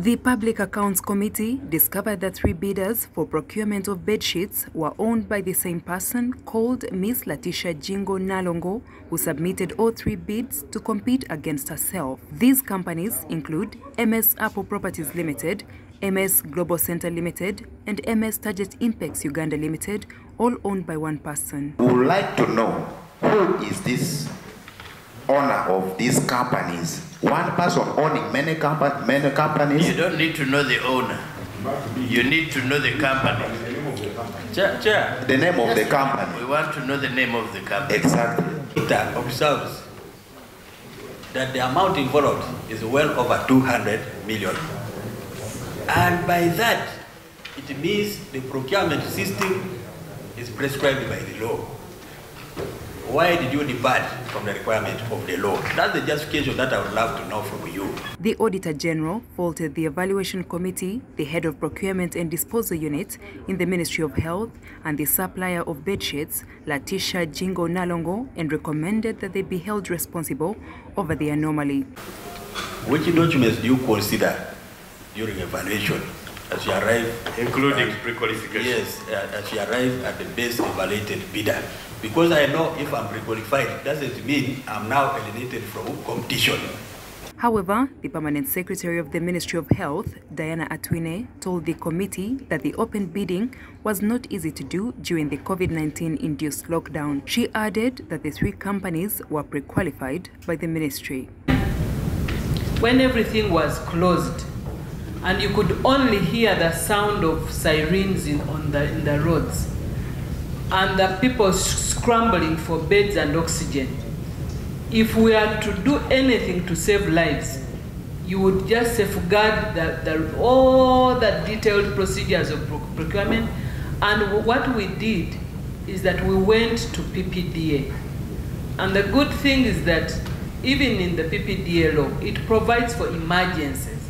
The Public Accounts Committee discovered that three bidders for procurement of bedsheets were owned by the same person called Miss Latisha Jingo Nalongo, who submitted all three bids to compete against herself. These companies include MS Apple Properties Limited, MS Global Center Limited, and MS Target Impex Uganda Limited, all owned by one person. We would like to know who is this owner of these companies. One person owning many, compa- many companies. You don't need to know the owner. You need to know the company. Chair, Chair, The name of the company. We want to know the name of the company. Exactly. it observes that the amount involved is well over 200 million. And by that, it means the procurement system is prescribed by the law. Why did you depart from the requirement of the law? That's the justification that I would love to know from you. The Auditor General faulted the Evaluation Committee, the Head of Procurement and Disposal Unit in the Ministry of Health, and the supplier of bedsheets, Latisha Jingo Nalongo, and recommended that they be held responsible over the anomaly. Which documents do you consider during evaluation as you arrive Including pre-qualification. Yes, uh, as you arrive at the best evaluated bidder. Because I know if I'm pre-qualified, doesn't mean I'm now eliminated from competition. However, the Permanent Secretary of the Ministry of Health, Diana Atwine, told the committee that the open bidding was not easy to do during the COVID-19 induced lockdown. She added that the three companies were pre-qualified by the ministry. when everything was closed and you could only hear the sound of sirens in, on the, in the roads and the people scrambling for beds and oxygen. If we are to do anything to save lives, you would just safeguard the, the, all the detailed procedures of procurement. And what we did is that we went to PPDA. And the good thing is that even in the PPDA law, it provides for emergencies.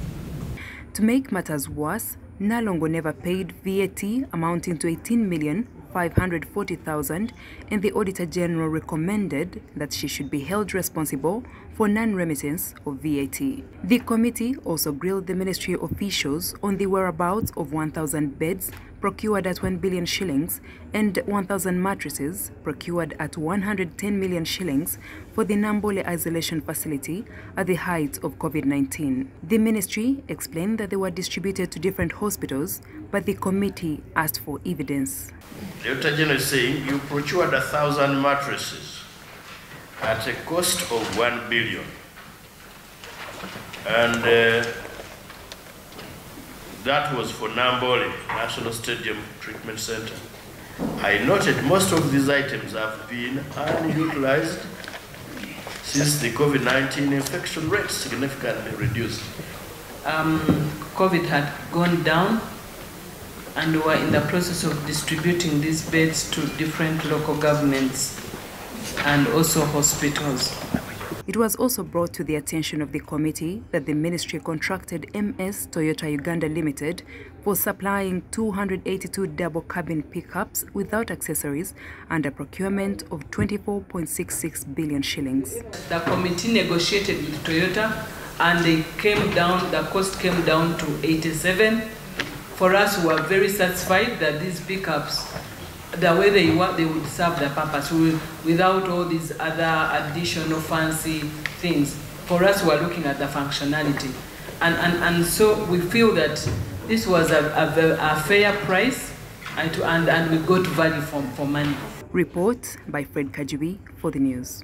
To make matters worse, Nalongo never paid VAT amounting to 18 million 540,000 and the Auditor General recommended that she should be held responsible for non-remittance of VAT. The committee also grilled the ministry officials on the whereabouts of 1,000 beds procured at 1 billion shillings and 1,000 mattresses procured at 110 million shillings for the Namboole isolation facility at the height of COVID-19. The ministry explained that they were distributed to different hospitals, but the committee asked for evidence. Auditor General is saying you procured a thousand mattresses at a cost of one billion. And uh, that was for Namboole National Stadium Treatment Center. I noted most of these items have been unutilized since the COVID-19 infection rate significantly reduced. Um, COVID had gone down and we were in the process of distributing these beds to different local governments and also hospitals. It was also brought to the attention of the committee that the ministry contracted MS Toyota Uganda Limited for supplying 282 double cabin pickups without accessories under procurement of 24.66 billion shillings. The committee negotiated with Toyota and they came down, the cost came down to 87. For us, we were very satisfied that these pickups, the way they work, they would serve their purpose without all these other additional fancy things. For us, we are looking at the functionality. And, and, and so we feel that this was a, a, a fair price and, to, and, and we got value for, for money. Report by Fred Kajibi for the news.